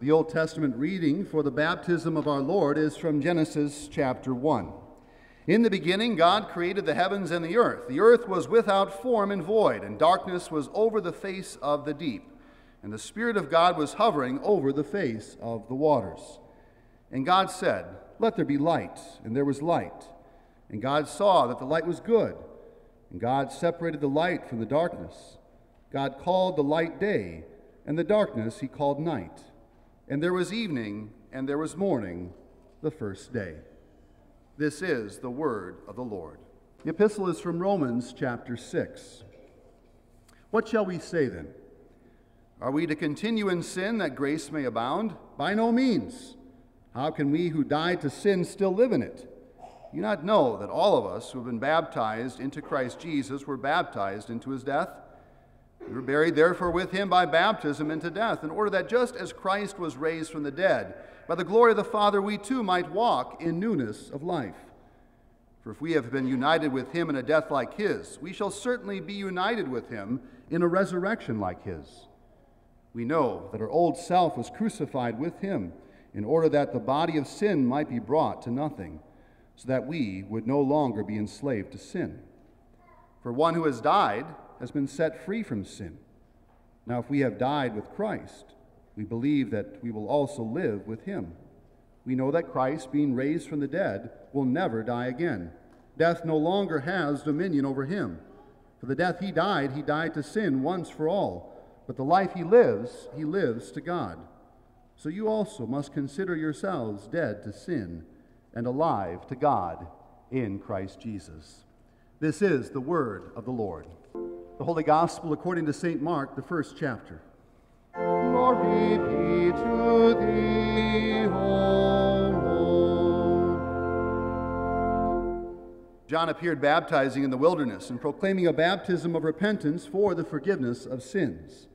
The Old Testament reading for the baptism of our Lord is from Genesis chapter 1. In the beginning, God created the heavens and the earth. The earth was without form and void, and darkness was over the face of the deep. And the Spirit of God was hovering over the face of the waters. And God said, Let there be light. And there was light. And God saw that the light was good. And God separated the light from the darkness. God called the light day, and the darkness he called night. And there was evening, and there was morning, the first day. This is the word of the Lord. The epistle is from Romans chapter 6. What shall we say then? Are we to continue in sin that grace may abound? By no means. How can we who died to sin still live in it? You not know that all of us who have been baptized into Christ Jesus were baptized into his death? We were buried, therefore, with him by baptism into death, in order that just as Christ was raised from the dead, by the glory of the Father, we too might walk in newness of life. For if we have been united with him in a death like his, we shall certainly be united with him in a resurrection like his. We know that our old self was crucified with him, in order that the body of sin might be brought to nothing, so that we would no longer be enslaved to sin. For one who has died, has been set free from sin. Now, if we have died with Christ, we believe that we will also live with him. We know that Christ, being raised from the dead, will never die again. Death no longer has dominion over him. For the death he died, he died to sin once for all. But the life he lives, he lives to God. So you also must consider yourselves dead to sin and alive to God in Christ Jesus. This is the word of the Lord. The Holy Gospel according to St. Mark, the first chapter. Glory be to thee, O Lord. John appeared baptizing in the wilderness and proclaiming a baptism of repentance for the forgiveness of sins.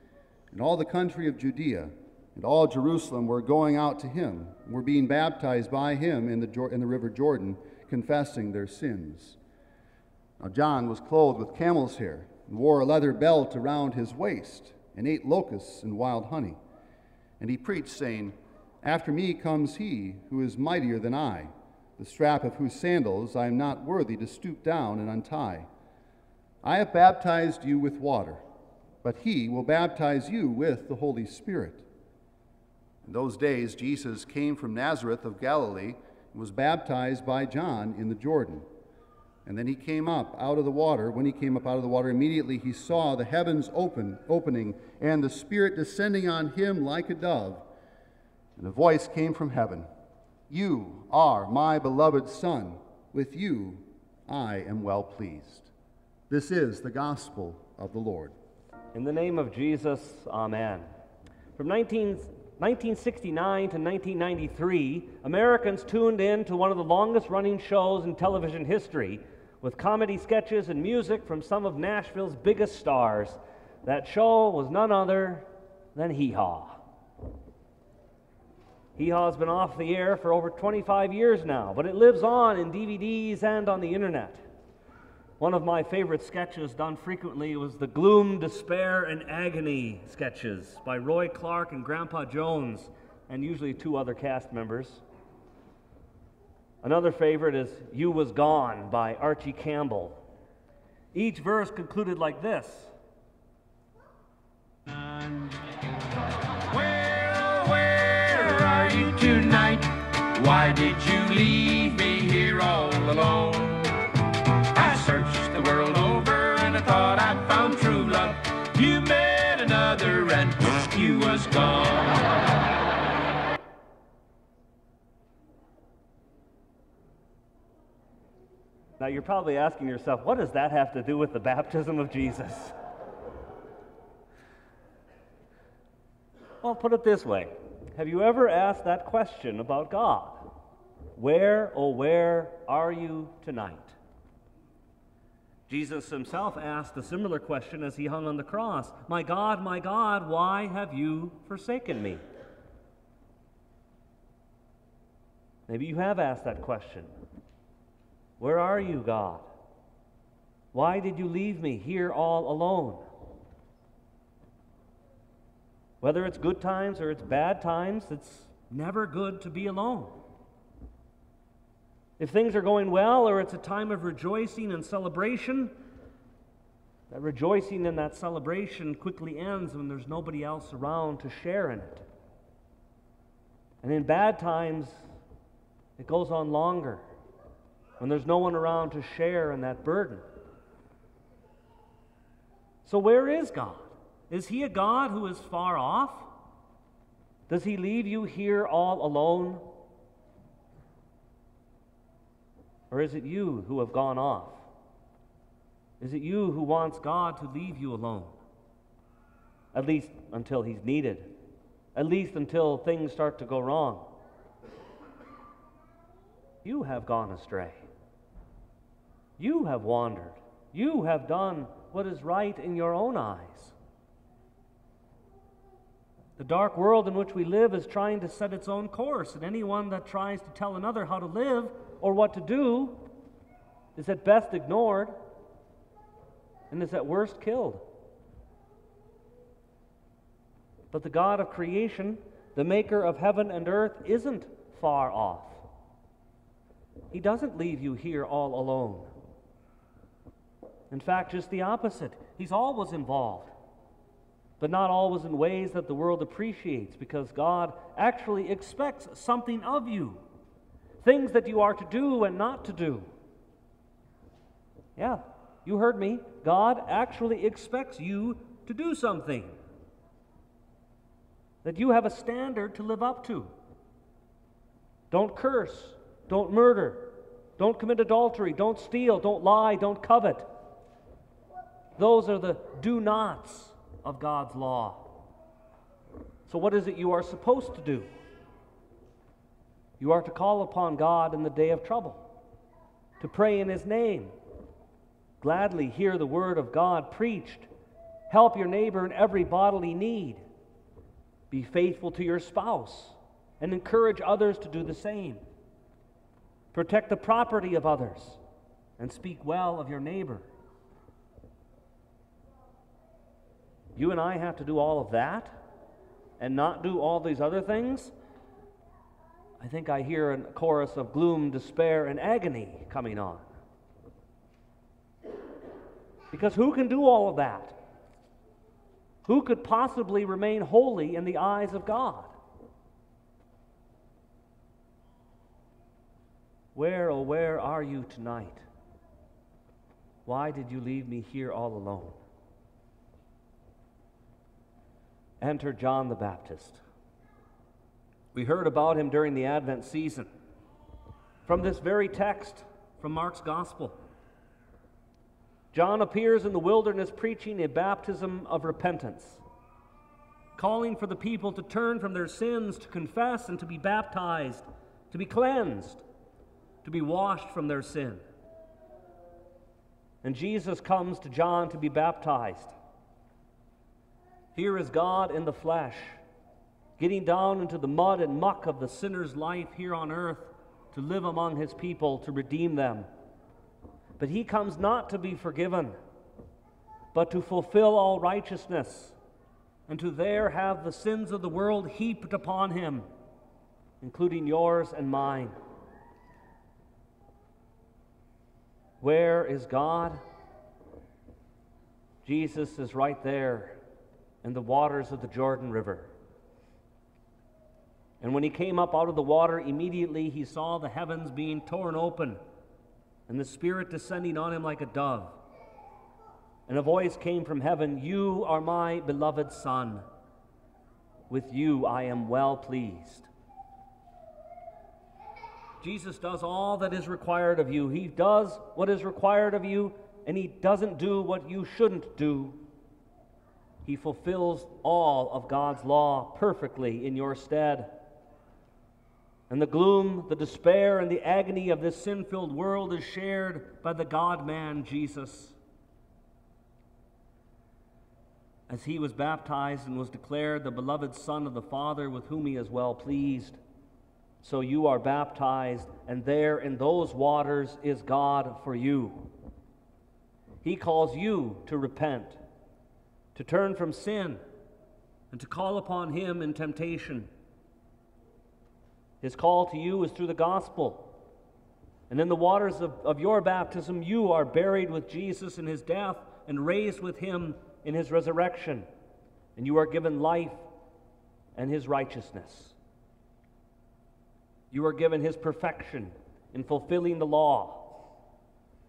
And all the country of Judea and all Jerusalem were going out to him, were being baptized by him in the, in the river Jordan, confessing their sins. Now, John was clothed with camel's hair and wore a leather belt around his waist, and ate locusts and wild honey. And he preached, saying, After me comes he who is mightier than I, the strap of whose sandals I am not worthy to stoop down and untie. I have baptized you with water, but he will baptize you with the Holy Spirit. In those days, Jesus came from Nazareth of Galilee and was baptized by John in the Jordan. And then he came up out of the water. When he came up out of the water, immediately he saw the heavens open, opening, and the Spirit descending on him like a dove. And a voice came from heaven You are my beloved Son. With you I am well pleased. This is the gospel of the Lord. In the name of Jesus, Amen. From 19, 1969 to 1993, Americans tuned in to one of the longest running shows in television history with comedy sketches and music from some of Nashville's biggest stars. That show was none other than Hee Haw. Hee Haw's been off the air for over 25 years now, but it lives on in DVDs and on the internet. One of my favorite sketches done frequently was the Gloom, Despair, and Agony sketches by Roy Clark and Grandpa Jones, and usually two other cast members. Another favorite is You Was Gone by Archie Campbell. Each verse concluded like this Well, where are you tonight? Why did you leave me here all alone? Was gone. Now, you're probably asking yourself, what does that have to do with the baptism of Jesus? Well, put it this way Have you ever asked that question about God? Where, oh, where are you tonight? Jesus himself asked a similar question as he hung on the cross My God, my God, why have you forsaken me? Maybe you have asked that question. Where are you, God? Why did you leave me here all alone? Whether it's good times or it's bad times, it's never good to be alone. If things are going well or it's a time of rejoicing and celebration, that rejoicing and that celebration quickly ends when there's nobody else around to share in it. And in bad times, it goes on longer when there's no one around to share in that burden. So, where is God? Is He a God who is far off? Does He leave you here all alone? Or is it you who have gone off? Is it you who wants God to leave you alone? At least until He's needed, at least until things start to go wrong. You have gone astray. You have wandered. You have done what is right in your own eyes. The dark world in which we live is trying to set its own course, and anyone that tries to tell another how to live or what to do is at best ignored and is at worst killed. But the God of creation, the maker of heaven and earth, isn't far off. He doesn't leave you here all alone. In fact, just the opposite. He's always involved, but not always in ways that the world appreciates because God actually expects something of you things that you are to do and not to do. Yeah, you heard me. God actually expects you to do something. That you have a standard to live up to. Don't curse. Don't murder. Don't commit adultery. Don't steal. Don't lie. Don't covet. Those are the do nots of God's law. So, what is it you are supposed to do? You are to call upon God in the day of trouble, to pray in His name, gladly hear the word of God preached, help your neighbor in every bodily need, be faithful to your spouse, and encourage others to do the same. Protect the property of others, and speak well of your neighbor. You and I have to do all of that and not do all these other things? I think I hear a chorus of gloom, despair, and agony coming on. Because who can do all of that? Who could possibly remain holy in the eyes of God? Where, oh, where are you tonight? Why did you leave me here all alone? Enter John the Baptist. We heard about him during the Advent season. From this very text from Mark's Gospel, John appears in the wilderness preaching a baptism of repentance, calling for the people to turn from their sins, to confess, and to be baptized, to be cleansed, to be washed from their sin. And Jesus comes to John to be baptized. Here is God in the flesh getting down into the mud and muck of the sinner's life here on earth to live among his people, to redeem them. But he comes not to be forgiven, but to fulfill all righteousness, and to there have the sins of the world heaped upon him, including yours and mine. Where is God? Jesus is right there in the waters of the Jordan River. And when he came up out of the water, immediately he saw the heavens being torn open and the Spirit descending on him like a dove. And a voice came from heaven You are my beloved Son. With you I am well pleased. Jesus does all that is required of you. He does what is required of you, and He doesn't do what you shouldn't do. He fulfills all of God's law perfectly in your stead. And the gloom, the despair, and the agony of this sin filled world is shared by the God man, Jesus. As he was baptized and was declared the beloved Son of the Father with whom he is well pleased, so you are baptized, and there in those waters is God for you. He calls you to repent, to turn from sin, and to call upon Him in temptation. His call to you is through the gospel. And in the waters of, of your baptism, you are buried with Jesus in his death and raised with him in his resurrection. And you are given life and his righteousness. You are given his perfection in fulfilling the law.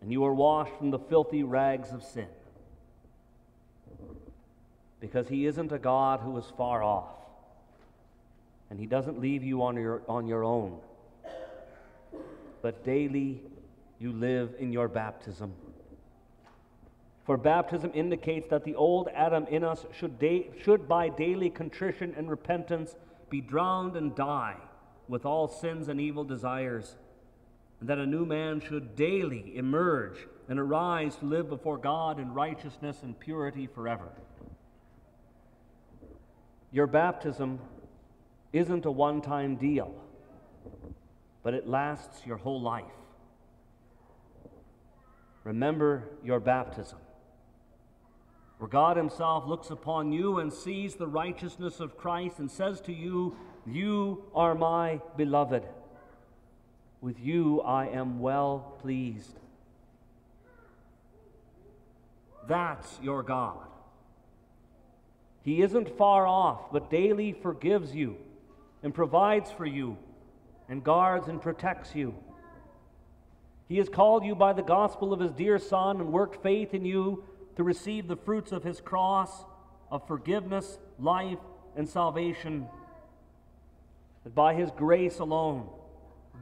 And you are washed from the filthy rags of sin. Because he isn't a God who is far off. And he doesn't leave you on your, on your own but daily you live in your baptism. For baptism indicates that the old Adam in us should, da- should by daily contrition and repentance be drowned and die with all sins and evil desires, and that a new man should daily emerge and arise to live before God in righteousness and purity forever. Your baptism isn't a one time deal but it lasts your whole life. Remember your baptism, where God Himself looks upon you and sees the righteousness of Christ and says to you, You are my beloved. With you I am well pleased. That's your God. He isn't far off, but daily forgives you and provides for you and guards and protects you. He has called you by the gospel of his dear Son and worked faith in you to receive the fruits of his cross of forgiveness, life, and salvation. That by his grace alone,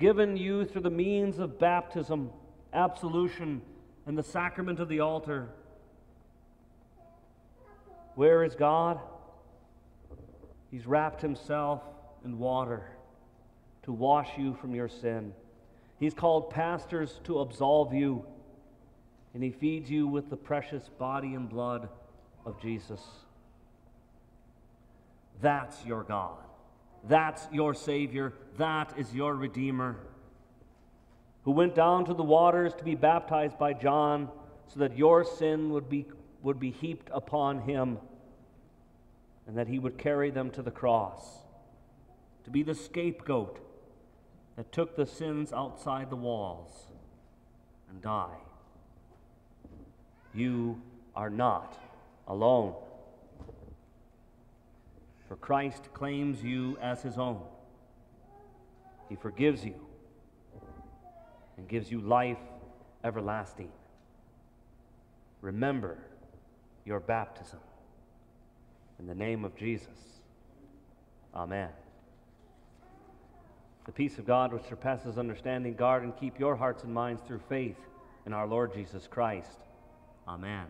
given you through the means of baptism, absolution, and the sacrament of the altar. Where is God? He's wrapped himself in water to wash you from your sin. He's called pastors to absolve you, and He feeds you with the precious body and blood of Jesus. That's your God. That's your Savior. That is your Redeemer, who went down to the waters to be baptized by John so that your sin would be, would be heaped upon him and that he would carry them to the cross, to be the scapegoat that took the sins outside the walls and die. You are not alone. For Christ claims you as his own. He forgives you and gives you life everlasting. Remember your baptism. In the name of Jesus. Amen. The peace of God, which surpasses understanding, guard and keep your hearts and minds through faith in our Lord Jesus Christ. Amen.